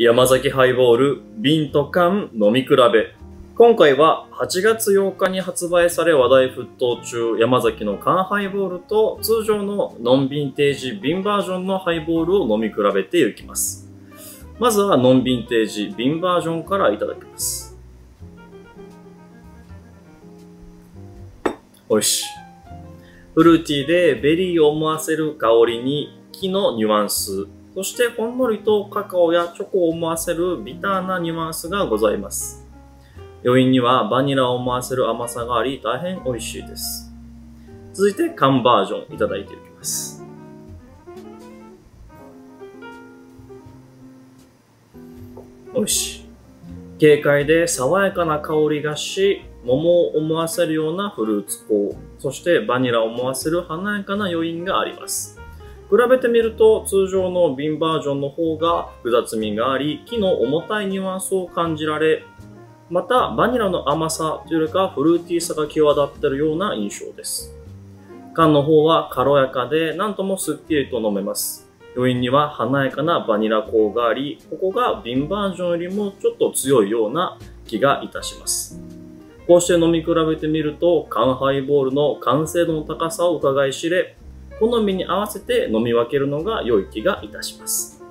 山崎ハイボール瓶と缶飲み比べ。今回は8月8日に発売され話題沸騰中山崎の缶ハイボールと通常のノンヴィンテージ瓶バージョンのハイボールを飲み比べていきます。まずはノンヴィンテージ瓶バージョンからいただきます。おいし。フルーティーでベリーを思わせる香りに木のニュアンス、そしてほんのりとカカオやチョコを思わせるビターなニュアンスがございます。余韻にはバニラを思わせる甘さがあり大変美味しいです。続いて缶バージョンいただいていきます。美味しい。軽快で爽やかな香りがし、桃を思わせるようなフルーツ香、そしてバニラを思わせる華やかな余韻があります。比べてみると通常の瓶バージョンの方が複雑味があり、木の重たいニュアンスを感じられ、またバニラの甘さというよりかフルーティーさが際立っているような印象です。缶の方は軽やかで何ともすっきりと飲めます。余韻には華やかなバニラ香があり、ここが瓶バージョンよりもちょっと強いような気がいたします。こうして飲み比べてみると、缶ハイボールの完成度の高さを伺い知れ、好みに合わせて飲み分けるのが良い気がいたします。